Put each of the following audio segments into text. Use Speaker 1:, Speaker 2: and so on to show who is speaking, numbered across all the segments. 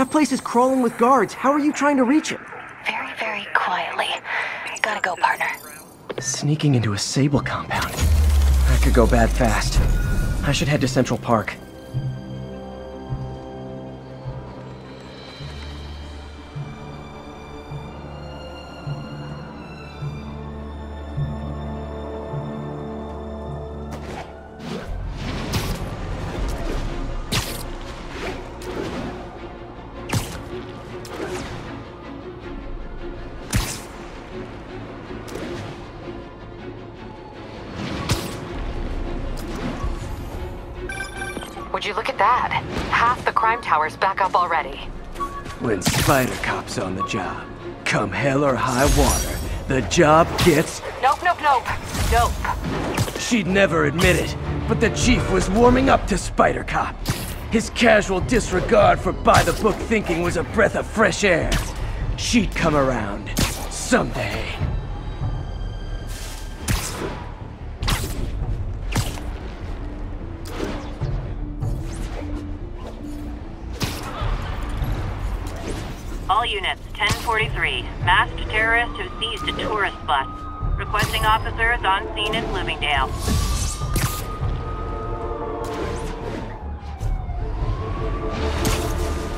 Speaker 1: That place is crawling with guards. How are you trying to reach him?
Speaker 2: Very, very quietly. Gotta go, partner.
Speaker 1: Sneaking into a Sable compound. That could go bad fast. I should head to Central Park.
Speaker 2: Would you look at that? Half the crime tower's back up already.
Speaker 1: When Spider Cop's on the job, come hell or high water, the job gets...
Speaker 2: Nope, nope, nope. Nope.
Speaker 1: She'd never admit it, but the Chief was warming up to Spider Cop. His casual disregard for by-the-book thinking was a breath of fresh air. She'd come around. Someday.
Speaker 3: All units, 1043. Masked terrorist who seized a tourist bus. Requesting officers on scene in Bloomingdale.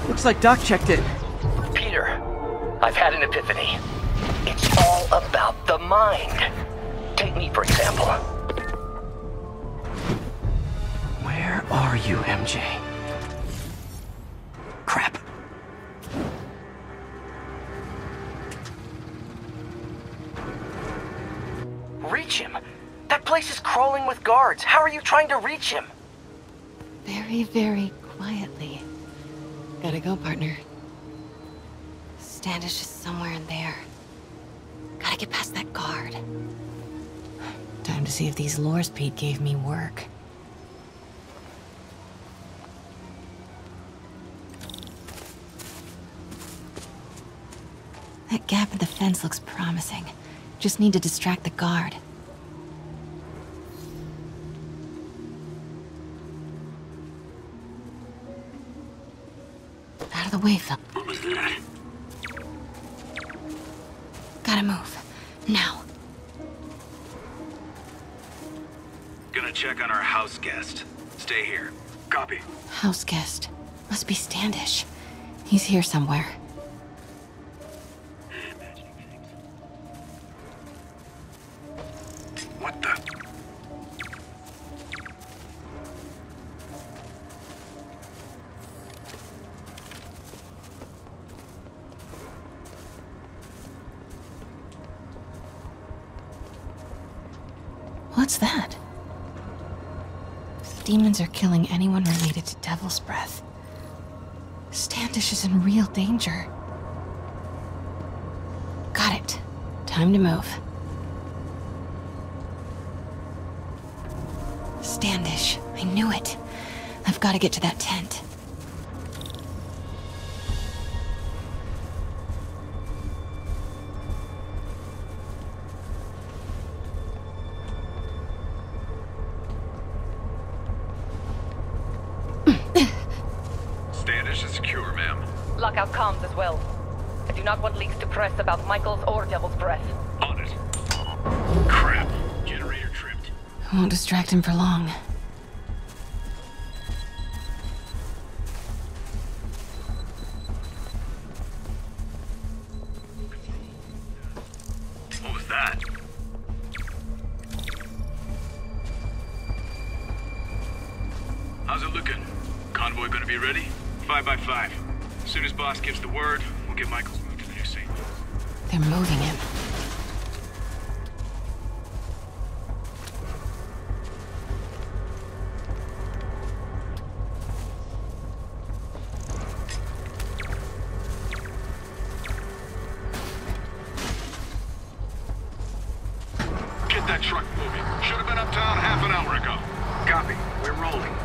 Speaker 1: Looks like Doc checked in.
Speaker 4: Peter, I've had an epiphany. It's all about the mind. Take me, for example.
Speaker 1: Where are you, MJ? Crap.
Speaker 4: Reach him. That place is crawling with guards. How are you trying to reach him?
Speaker 2: Very, very quietly. Gotta go, partner. Standish is somewhere in there. Gotta get past that guard. Time to see if these lures Pete gave me work. That gap in the fence looks promising. Just need to distract the guard. Out of the way, Phil.
Speaker 5: What was that?
Speaker 2: Gotta move. Now.
Speaker 5: Gonna check on our house guest. Stay here. Copy.
Speaker 2: House guest. Must be Standish. He's here somewhere. What's that? Demons are killing anyone related to Devil's Breath. Standish is in real danger. Got it. Time to move. Standish. I knew it. I've got to get to that tent.
Speaker 5: Ma'am.
Speaker 6: Lockout comms as well. I do not want leaks to press about Michaels or Devil's Breath.
Speaker 5: On it. Crap. Generator tripped.
Speaker 2: I won't distract him for long.
Speaker 5: What was that? How's it looking? Convoy gonna be ready? Five by five. As soon as boss gives the word, we'll get Michaels moved to the new scene.
Speaker 2: They're moving him.
Speaker 5: Get that truck moving. Should have been uptown half an hour ago. Copy. We're rolling.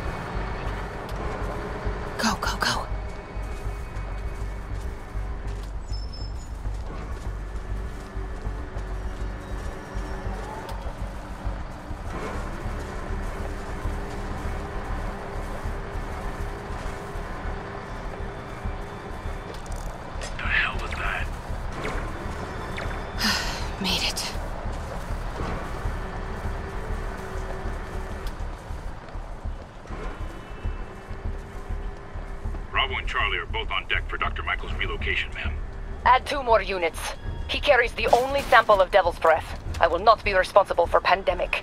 Speaker 5: Dr. Michael's ma'am.
Speaker 6: Add two more units. He carries the only sample of Devil's Breath. I will not be responsible for pandemic.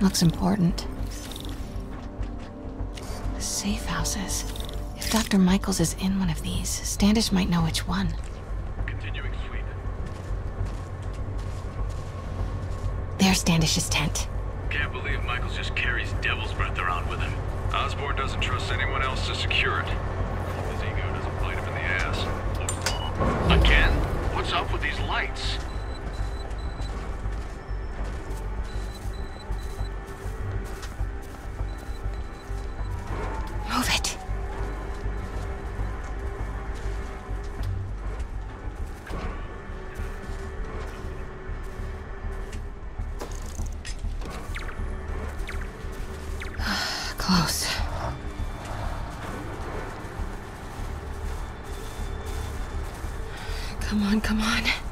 Speaker 2: Looks important. Safe houses. Dr. Michaels is in one of these, Standish might know which one.
Speaker 5: Continuing sweep.
Speaker 2: There's Standish's tent.
Speaker 5: Can't believe Michaels just carries Devil's Breath around with him. Osborn doesn't trust anyone else to secure it. His ego doesn't bite him in the ass. Again? What's up with these lights?
Speaker 2: Come on, come on.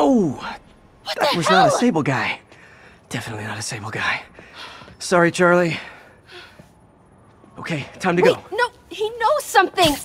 Speaker 7: Oh!
Speaker 8: What
Speaker 7: That was
Speaker 8: hell?
Speaker 7: not a Sable guy. Definitely not a Sable guy. Sorry, Charlie. Okay, time to
Speaker 8: Wait,
Speaker 7: go.
Speaker 8: no, he knows something!